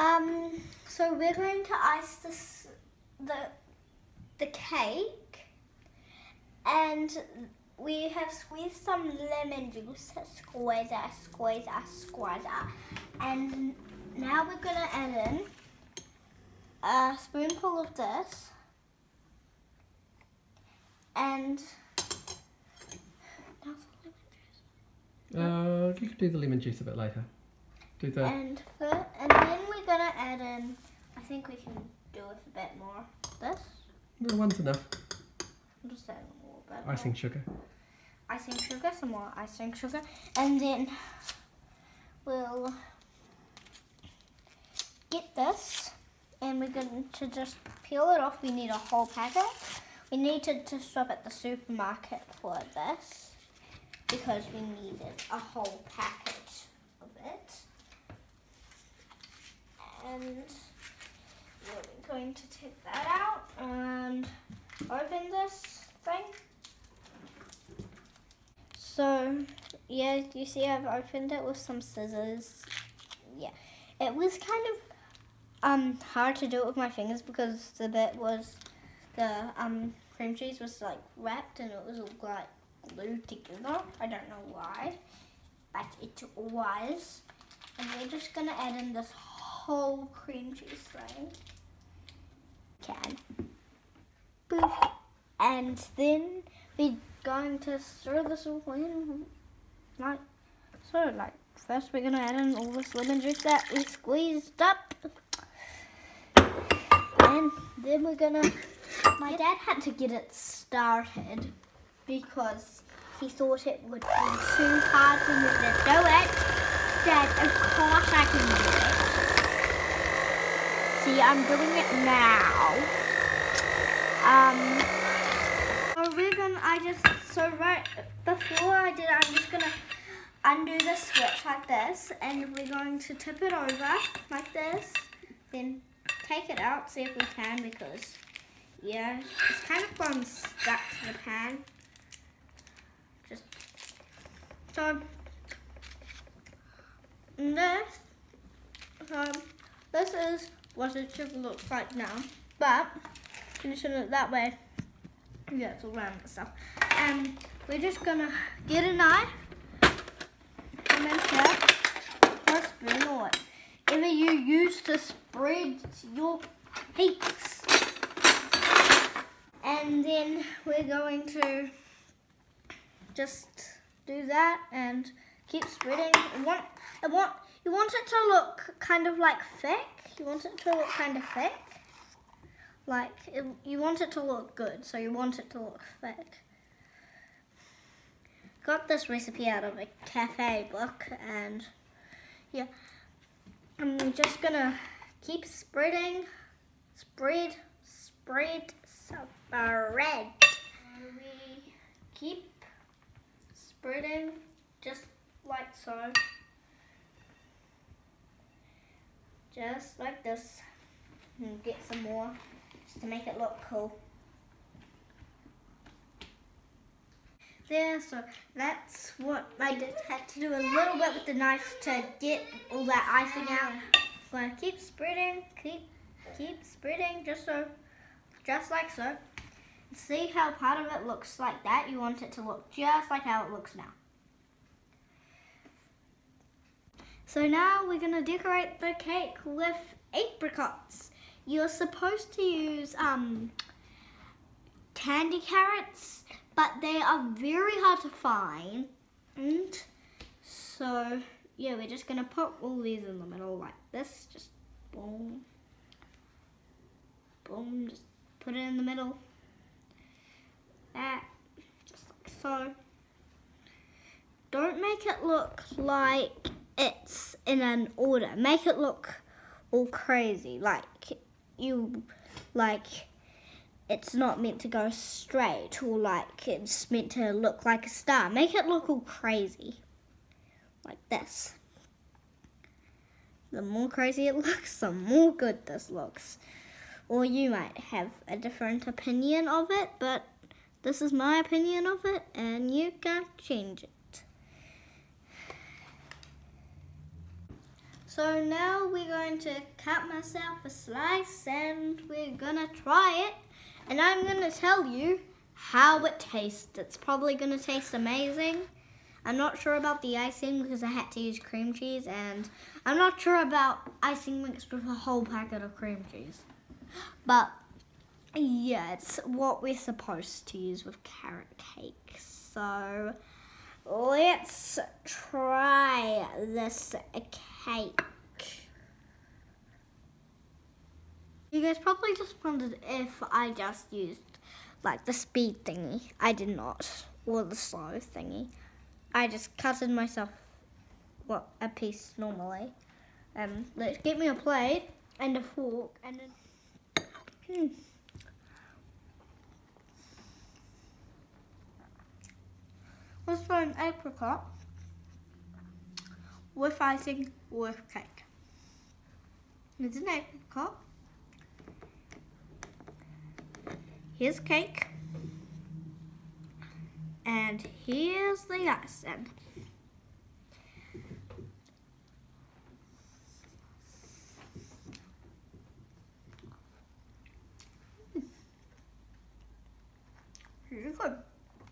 Um, so we're going to ice this, the, the cake, and we have squeezed some lemon juice. Squeeze it, squeeze it, squeeze it. And now we're gonna add in a spoonful of this, and now it's a lemon juice. Uh, you could do the lemon juice a bit later. Do the. And fir- and then add in. I think we can do with a bit more. This. No, one's enough. I'm just adding a little bit. more. Icing sugar. Icing sugar. Some more icing sugar, and then we'll get this, and we're going to just peel it off. We need a whole packet. We needed to, to stop at the supermarket for this because we needed a whole packet of it. And we're going to take that out and open this thing. So, yeah, you see I've opened it with some scissors. Yeah, it was kind of um hard to do it with my fingers because the bit was the um cream cheese was like wrapped and it was all like glued together. I don't know why, but it was. And we're just gonna add in this whole cream cheese thing. Can. Boop. And then we're going to stir this all in. Like, so, like, first we're gonna add in all this lemon juice that we squeezed up. And then we're gonna, my dad had to get it started because he thought it would be too hard for me to do it. Dad, of course I can. See, I'm doing it now. Um, we're gonna, I just, so right before I did it, I'm just gonna undo the switch like this, and we're going to tip it over like this, then take it out, see if we can, because, yeah, it's kind of gone stuck to the pan. Just, so, this, um, this is what it should look like now, but, finishing it that way, yeah, it's all round and stuff. And we're just gonna get a knife and then a spoon or whatever you use to spread your cakes. And then we're going to just do that and keep spreading. I want, you want it to look kind of like thick. You want it to look kind of thick. Like, it, you want it to look good, so you want it to look thick. Got this recipe out of a cafe book, and yeah, I'm just gonna keep spreading, spread, spread, spread. And we keep spreading just like so. Just like this. And get some more just to make it look cool. There, so that's what I did. Had to do a little bit with the knife to get all that icing out. But keep spreading, keep keep spreading, just so, just like so. See how part of it looks like that? You want it to look just like how it looks now. So now we're gonna decorate the cake with apricots. You're supposed to use um, candy carrots, but they are very hard to find. And so, yeah, we're just gonna put all these in the middle like this. Just boom, boom, just put it in the middle. That, just like so. Don't make it look like it's in an order. Make it look all crazy, like you, like it's not meant to go straight or like it's meant to look like a star. Make it look all crazy, like this. The more crazy it looks, the more good this looks. Or you might have a different opinion of it, but this is my opinion of it, and you can't change it. So now we're going to cut myself a slice and we're gonna try it. And I'm gonna tell you how it tastes. It's probably gonna taste amazing. I'm not sure about the icing because I had to use cream cheese and I'm not sure about icing mixed with a whole packet of cream cheese. But yeah, it's what we're supposed to use with carrot cake. So let's try this cake. You guys probably just wondered if I just used like the speed thingy. I did not, or the slow thingy. I just cutted myself what a piece normally. Um, let's get me a plate and a fork and then. Hmm. Let's try an apricot with icing with cake. Here's an apricot. Here's cake. And here's the icing.